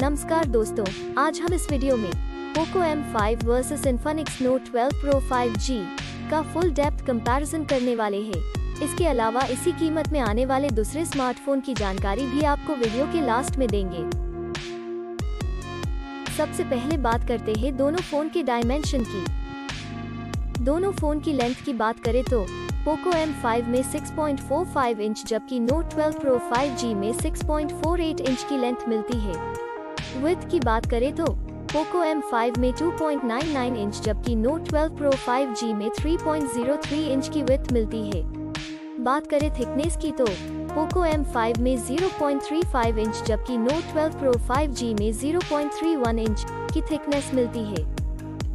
नमस्कार दोस्तों, आज हम इस वीडियो में Poco M5 five versus Infinix Note 12 Pro 5G का फुल डेप्थ कंपैरिजन करने वाले हैं। इसके अलावा इसी कीमत में आने वाले दूसरे स्मार्टफ़ोन की जानकारी भी आपको वीडियो के लास्ट में देंगे। सबसे पहले बात करते हैं दोनों फ़ोन के डायमेंशन की। दोनों फ़ोन की लेंथ की बात करें तो पोको M5 में 6.45 इंच जबकि Note 12 Pro 5G में 6.48 इंच की लेंथ मिलती है। विथ की बात करें तो पोको M5 में 2.99 इंच जबकि Note 12 Pro 5G में 3.03 इंच की विथ मिलती है। बात करें थिकनेस की तो पोको M5 में 0.35 इंच जबकि Note 12 Pro 5G में 0.31 इंच की थिकनेस मिलती है।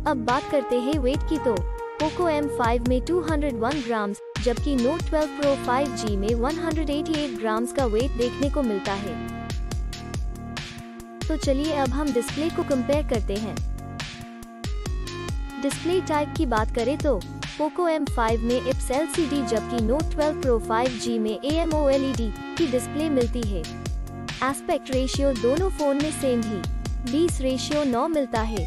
अब बात करते हैं वेट की तो पोको M5 में 201 ग्राम्स जबकि Note 12 Pro 5G में 188 ग्राम्स का वेट देखने को मिलता है। तो चलिए अब हम डिस्प्ले को कंपेयर करते हैं। डिस्प्ले टाइप की बात करें तो पोको M5 में IPS LCD जबकि Note 12 Pro 5G में AMOLED की डिस्प्ले मिलती है। एस्पेक्ट रेशियो दोनों फ़ोन में सेम ही 20 रेशियो 9 मिलता है।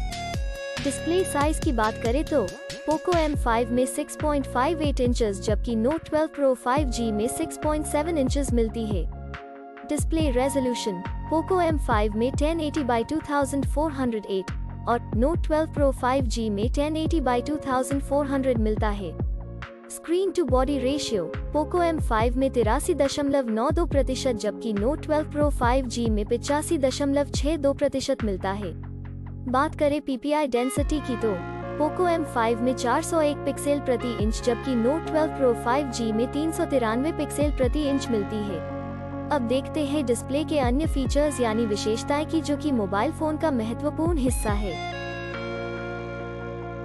डिस्प्ले साइज़ की बात करें तो पोको M5 में 6.58 इंचेस जबकि Note 12 Pro 5G में 6.7 इंचेस मिलती है। डिस्प्ले रेजोल्यूशन पोको M5 में 1080 by 2408 और Note 12 Pro 5G में 1080 by 2400 मिलता है। Screen to body ratio Poco M5 में तिरासी दशमलव नौ दो प्रतिशत जबकि Note 12 Pro 5G में पिचासी दशमलव छह दो प्रतिशत मिलता है। बात करें PPI डेंसिटी की तो पोको M5 में 401 पिक्सल प्रति इंच जबकि Note 12 Pro 5G में तीन सौ तिरानवे पिक्सल प्रति इंच मिलती है। अब देखते हैं डिस्प्ले के अन्य फीचर्स यानी विशेषताएँ की जो कि मोबाइल फ़ोन का महत्वपूर्ण हिस्सा है।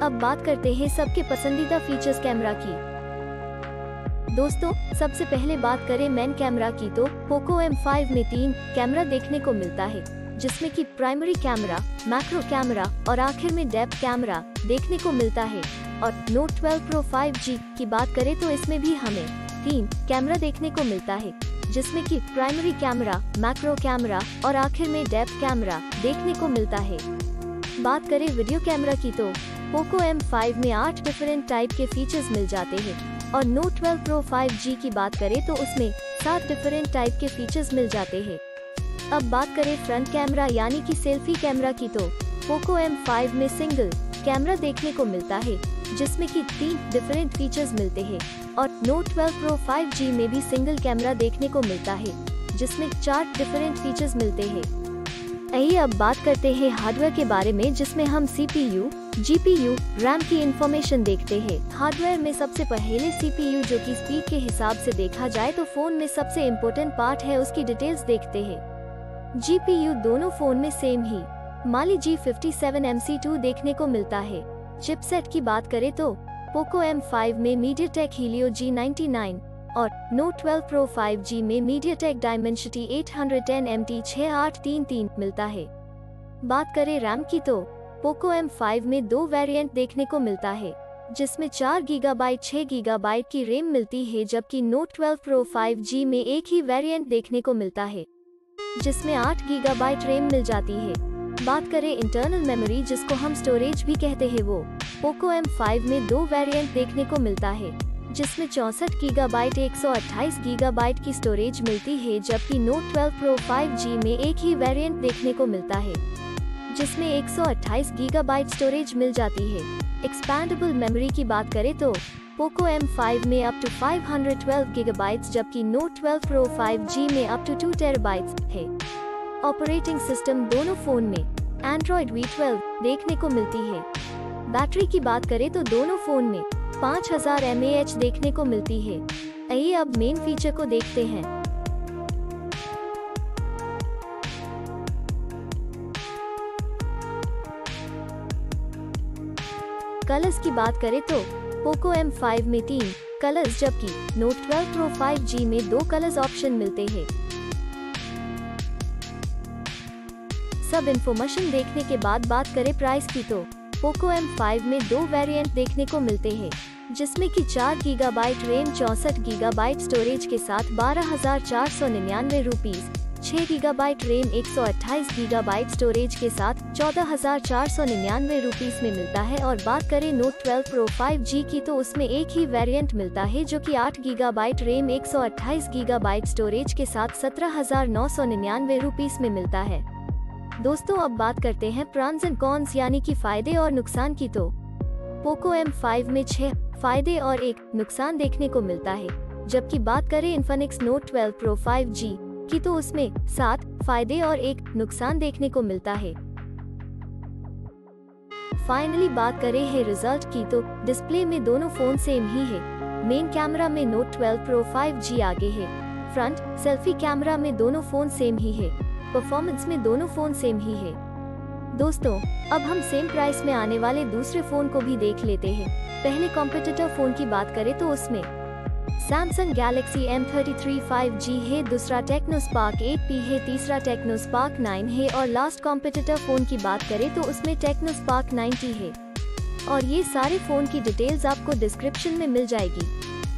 अब बात करते हैं सबके पसंदीदा फीचर्स कैमरा की। दोस्तों, सबसे पहले बात करें मेन कैमरा की तो पोको M5 में तीन कैमरा देखने को मिलता है, जिसमें कि प्राइमरी कैमरा मैक्रो कैमरा और आखिर में डेप कैमरा देखने को मिलता है। और Note 12 Pro 5G की बात करें तो इसमें भी हमें तीन कैमरा देखने को मिलता है। जिसमें कि प्राइमरी कैमरा मैक्रो कैमरा और आखिर में डेप्थ कैमरा देखने को मिलता है। बात करें वीडियो कैमरा की तो पोको M5 में आठ डिफरेंट टाइप के फीचर्स मिल जाते हैं। और Note 12 Pro 5G की बात करें तो उसमें सात डिफरेंट टाइप के फीचर्स मिल जाते हैं। अब बात करें फ्रंट कैमरा यानी कि सेल्फी कैमरा की तो पोको M5 में सिंगल कैमरा देखने को मिलता है, जिसमें कि तीन डिफरेंट फीचर्स मिलते हैं। और Note 12 Pro 5G में भी सिंगल कैमरा देखने को मिलता है जिसमें चार डिफरेंट फीचर्स मिलते हैं। आइए अब बात करते हैं हार्डवेयर के बारे में जिसमें हम CPU, GPU, RAM की इंफॉर्मेशन देखते हैं। हार्डवेयर में सबसे पहले CPU जो कि स्पीड के हिसाब से देखा जाए तो फ़ोन में सबसे इम्पोर्टेंट पार्ट है उसकी डिटेल्स देखते हैं। GPU दोनों फ़ोन में सेम ही। माली G57 MC2 देखने को मिलता है। चिपसेट की बात करें तो पोको M5 में MediaTek Helio G99 और Note 12 Pro 5G में MediaTek Dimensity 810 MT 6833 मिलता है। बात करें रैम की तो पोको M5 में दो वेरिएंट देखने को मिलता है, जिसमें चार गीगाबाइट छह गीगाबाइट की रैम मिलती है, जबकि Note 12 Pro 5G में एक ही वेरिएंट देखने को मिलता है, जिसमें आठ गीगाबाइट रैम मिल जाती है। बात करें इंटरनल मेमोरी जिसको हम स्टोरेज भी कहते हैं वो। पोको M5 में दो वेरिएंट देखने को मिलता है, जिसमें चौसठ गीगा बाइट एक सौ अट्ठाईस गीगा बाइट की स्टोरेज मिलती है, जबकि Note 12 Pro 5G में एक ही वेरिएंट देखने को मिलता है, जिसमें एक सौ अट्ठाईस गीगा बाइट स्टोरेज मिल जाती है। एक्सपैंडेबल मेमोरी की बात करें तो पोको M5 में up to five hundred twelve 512 gigabytes जबकि Note 12 Pro 5G में अप टू 2 टेराबाइट्स है। ऑपरेटिंग सिस्टम दोनों फ़ोन में एंड्रॉइड V12 देखने को मिलती है। बैटरी की बात करें तो दोनों फ़ोन में 5000 हज़ार देखने को मिलती है। आइए अब मेन फीचर को देखते हैं। कलर्स की बात करें तो पोको M5 में तीन कलर्स जबकि Note 12 Pro 5G में दो कलर्स ऑप्शन मिलते हैं। सब इन्फॉर्मेशन देखने के बाद बात करें प्राइस की तो पोको M5 में दो वेरिएंट देखने को मिलते हैं, जिसमें कि गीगा गीगाबाइट रैम चौसठ गीगाबाइट स्टोरेज के साथ बारह हज़ार चार सौ निन्यानवे रूपीज छह गीगाबाइट रैम 128 गीगाबाइट स्टोरेज के साथ चौदह हज़ार चार सौ निन्यानवे रूपीज में मिलता है और बात करें नोट 12 प्रो 5G की तो उसमें एक ही वेरिएंट मिलता है जो कि आठ गीगाबाइट रैम 128 गीगाबाइट स्टोरेज के साथ सत्रह हज़ार नौ सौ निन्यानवे रूपीज में मिलता है। दोस्तों, अब बात करते हैं प्रॉन्स एंड कॉन्स, यानी कि फ़ायदे और नुकसान की तो। पोको M5 में छह फ़ायदे और एक नुकसान देखने को मिलता है। जबकि बात करें इन्फिनिक्स नोट 12 प्रो 5G की तो उसमें सात फ़ायदे और एक नुकसान देखने को मिलता है। फाइनली बात करें है रिज़ल्ट की तो डिस्प्ले में दोनों फ़ोन सेम ही है। मेन कैमरा में नोट 12 प्रो 5G आगे है। फ्रंट सेल्फी कैमरा में दोनों फ़ोन सेम ही है। परफॉर्मेंस में दोनों फ़ोन सेम ही है। दोस्तों, अब हम सेम प्राइस में आने वाले दूसरे फ़ोन को भी देख लेते हैं। पहले कॉम्पिटिटर फ़ोन की बात करें तो उसमें सैमसंग गैलेक्सी M33 5G है, दूसरा टेक्नो स्पार्क 8P है, तीसरा टेक्नो स्पार्क 9 है और लास्ट कॉम्पिटिटर फ़ोन की बात करें तो उसमें टेक्नो स्पार्क 90 है। और ये सारे फ़ोन की डिटेल्स आपको डिस्क्रिप्शन में मिल जाएगी।